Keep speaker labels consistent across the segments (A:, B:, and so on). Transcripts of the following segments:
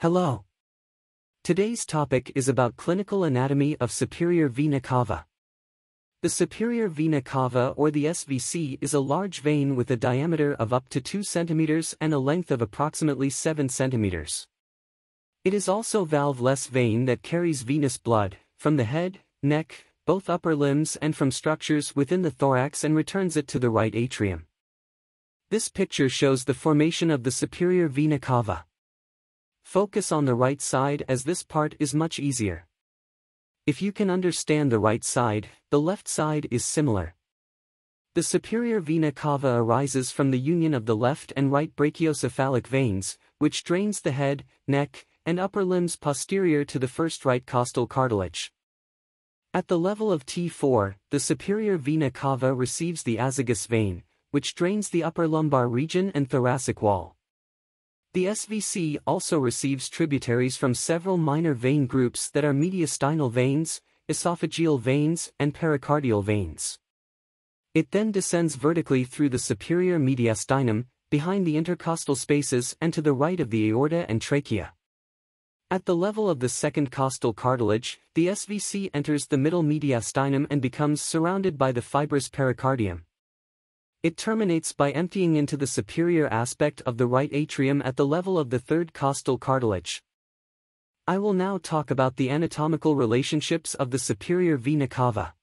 A: Hello. Today's topic is about clinical anatomy of superior vena cava. The superior vena cava or the SVC is a large vein with a diameter of up to 2 cm and a length of approximately 7 cm. It is also valve-less vein that carries venous blood, from the head, neck, both upper limbs and from structures within the thorax and returns it to the right atrium. This picture shows the formation of the superior vena cava. Focus on the right side as this part is much easier. If you can understand the right side, the left side is similar. The superior vena cava arises from the union of the left and right brachiocephalic veins, which drains the head, neck, and upper limbs posterior to the first right costal cartilage. At the level of T4, the superior vena cava receives the azygos vein, which drains the upper lumbar region and thoracic wall. The SVC also receives tributaries from several minor vein groups that are mediastinal veins, esophageal veins, and pericardial veins. It then descends vertically through the superior mediastinum, behind the intercostal spaces and to the right of the aorta and trachea. At the level of the second costal cartilage, the SVC enters the middle mediastinum and becomes surrounded by the fibrous pericardium. It terminates by emptying into the superior aspect of the right atrium at the level of the third costal cartilage. I will now talk about the anatomical relationships of the superior vena cava.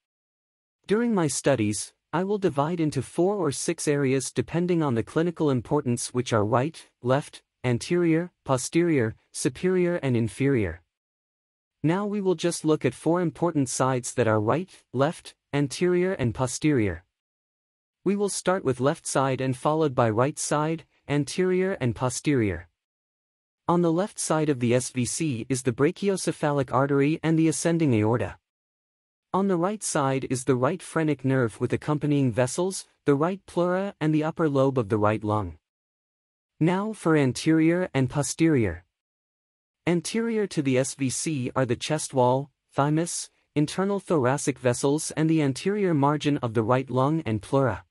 A: During my studies, I will divide into four or six areas depending on the clinical importance which are right, left, anterior, posterior, superior and inferior. Now we will just look at four important sides that are right, left, anterior and posterior. We will start with left side and followed by right side, anterior and posterior. On the left side of the SVC is the brachiocephalic artery and the ascending aorta. On the right side is the right phrenic nerve with accompanying vessels, the right pleura and the upper lobe of the right lung. Now for anterior and posterior. Anterior to the SVC are the chest wall, thymus, internal thoracic vessels and the anterior margin of the right lung and pleura.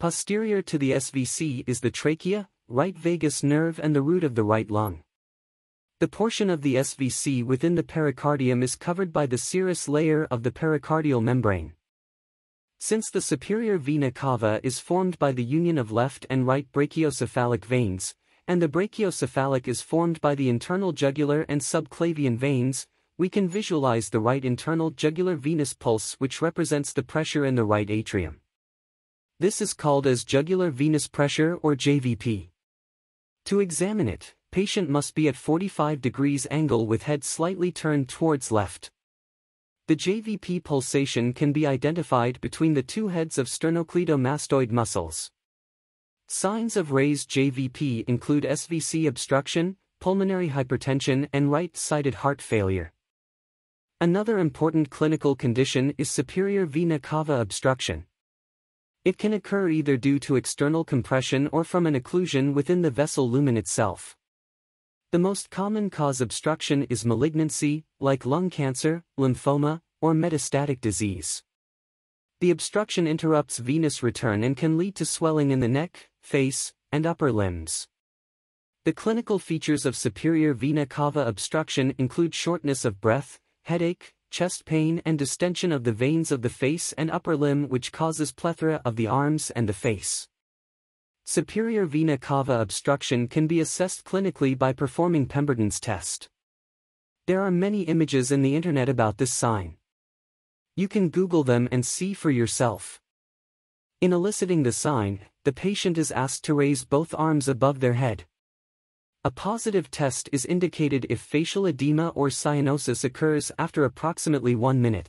A: Posterior to the SVC is the trachea, right vagus nerve and the root of the right lung. The portion of the SVC within the pericardium is covered by the serous layer of the pericardial membrane. Since the superior vena cava is formed by the union of left and right brachiocephalic veins, and the brachiocephalic is formed by the internal jugular and subclavian veins, we can visualize the right internal jugular venous pulse which represents the pressure in the right atrium. This is called as jugular venous pressure or JVP. To examine it, patient must be at 45 degrees angle with head slightly turned towards left. The JVP pulsation can be identified between the two heads of sternocleidomastoid muscles. Signs of raised JVP include SVC obstruction, pulmonary hypertension and right-sided heart failure. Another important clinical condition is superior vena cava obstruction. It can occur either due to external compression or from an occlusion within the vessel lumen itself. The most common cause obstruction is malignancy, like lung cancer, lymphoma, or metastatic disease. The obstruction interrupts venous return and can lead to swelling in the neck, face, and upper limbs. The clinical features of superior vena cava obstruction include shortness of breath, headache, chest pain and distension of the veins of the face and upper limb which causes plethora of the arms and the face. Superior vena cava obstruction can be assessed clinically by performing Pemberton's test. There are many images in the internet about this sign. You can Google them and see for yourself. In eliciting the sign, the patient is asked to raise both arms above their head. A positive test is indicated if facial edema or cyanosis occurs after approximately 1 minute.